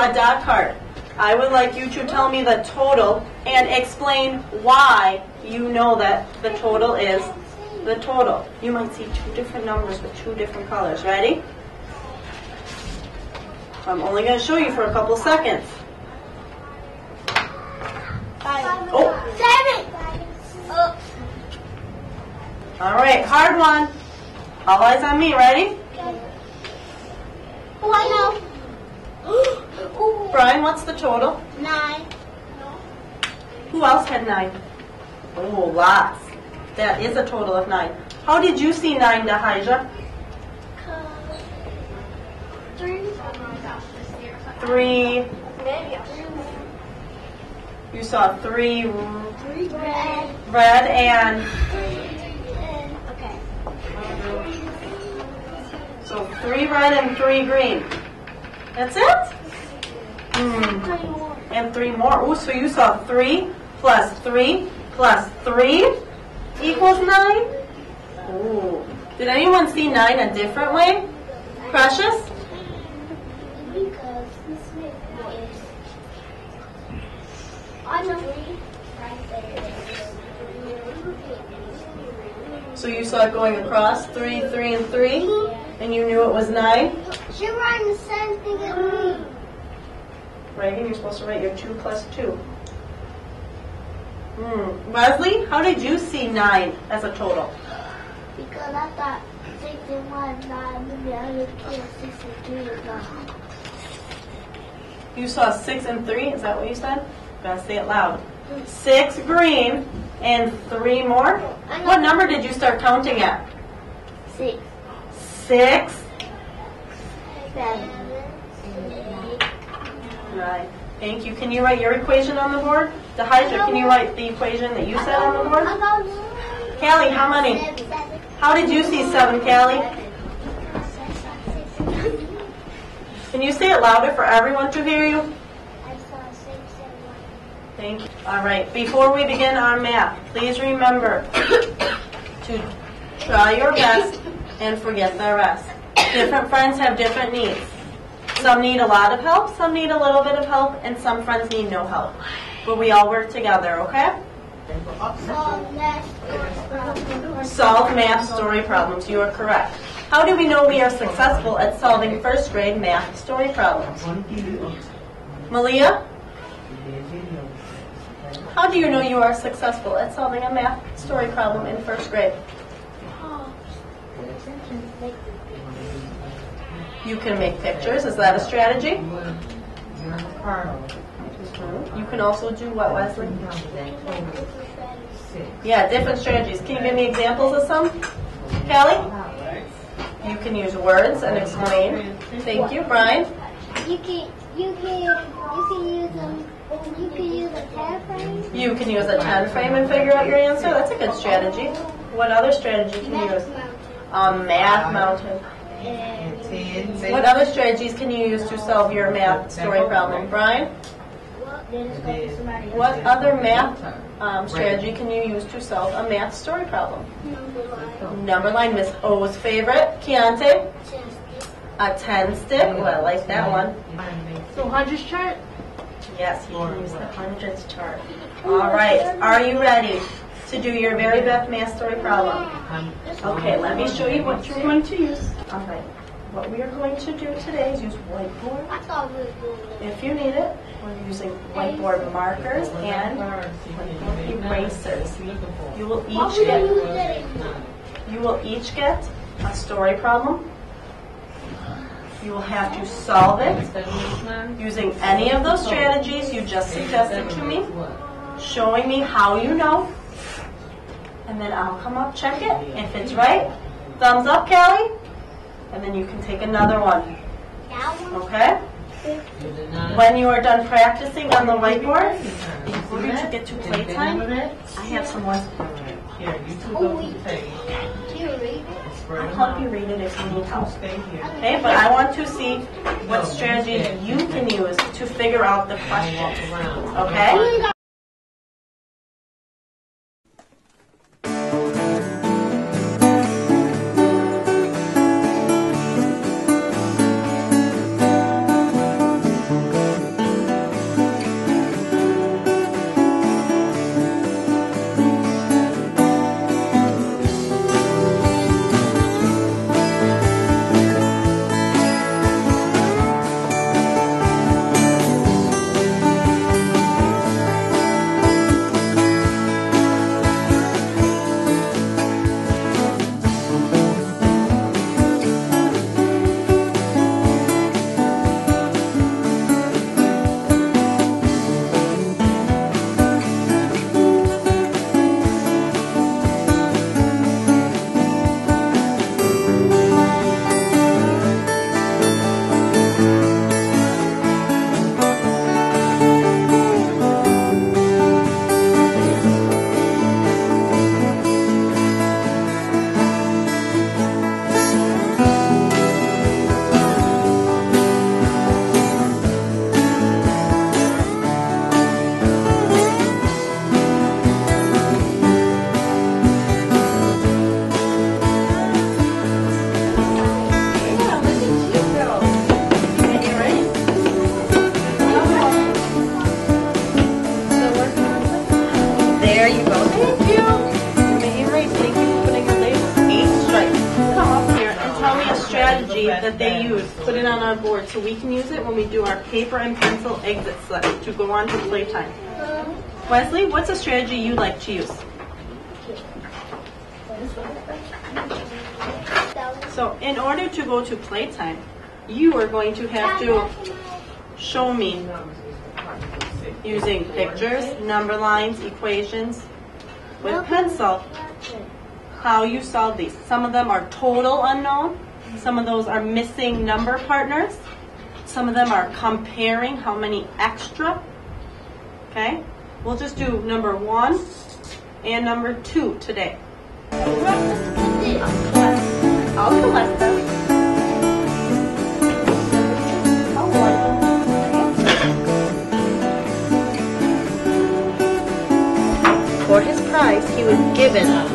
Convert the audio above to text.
a dot card. I would like you to tell me the total and explain why you know that the total is the total. You might see two different numbers with two different colors. Ready? I'm only going to show you for a couple seconds. Oh. Seven. Oh. All right, hard one. All eyes on me. Ready? Ooh, Brian, what's the total? nine. Who else had nine? Oh, lots. That is a total of nine. How did you see nine, Dahija? Three. Three. You saw three Three red. red and Okay. so three red and three green. That's it? Hmm. And three more. Ooh, so you saw three plus three plus three equals nine? Ooh. Did anyone see nine a different way? Precious? Because this is. I know. So you saw it going across three, three, and three, and you knew it was nine? You're writing the same thing as me writing, you're supposed to write your 2 plus 2. Mm. Leslie, how did you see 9 as a total? Because I thought 6 and 1 nine maybe I other 6 and 3. You saw 6 and 3, is that what you said? Gotta say it loud. 6 green and 3 more? What number did you start counting at? 6. 6? 7. Thank you can you write your equation on the board? The can you write the equation that you said on the board? Callie, how many? How did you see seven, Callie? Can you say it louder for everyone to hear you? Thank you. All right, before we begin our math, please remember to try your best and forget the rest. Different friends have different needs. Some need a lot of help, some need a little bit of help, and some friends need no help. But we all work together, okay? Solve math story problems. You are correct. How do we know we are successful at solving first grade math story problems? Malia, how do you know you are successful at solving a math story problem in first grade? You can make pictures. Is that a strategy? You can also do what, Wesley? Yeah, different strategies. Can you give me examples of some? Callie? You can use words and explain. Thank you. Brian? You can, you can, you can use them. You can use a ten frame. You can use a 10 frame and figure out your answer. That's a good strategy. What other strategy can you use? A um, math mountain. What other strategies can you use to solve your math story problem? Brian? What other math um, strategy can you use to solve a math story problem? Number line, Miss O's favorite. Keontae? A 10 stick. Oh, I like that one. So hundreds chart? Yes, you can use the hundreds chart. All right, are you ready to do your very best math story problem? Okay, let me show you what you're going to use. All right, what we are going to do today is use whiteboard. I thought we were doing it. If you need it, we're using whiteboard markers and erasers. You will each get you will each get a story problem. You will have to solve it using any of those strategies you just suggested to me, showing me how you know, and then I'll come up, check it. If it's right, thumbs up, Callie, and then you can take another one, That one? okay? When you are done practicing on the whiteboard, before you get to playtime, I have some more. Here, you two Oh, go to the page. Do you read it? I'll help you read it if you need help. Okay, but I want to see what strategies you can use to figure out the Walk question. around. That they use, put it on our board so we can use it when we do our paper and pencil exit slip to go on to playtime. Wesley, what's a strategy you like to use? So in order to go to playtime, you are going to have to show me using pictures, number lines, equations with pencil how you solve these. Some of them are total unknown. Some of those are missing number partners. Some of them are comparing how many extra. Okay? We'll just do number one and number two today. I'll collect them. For his prize, he was given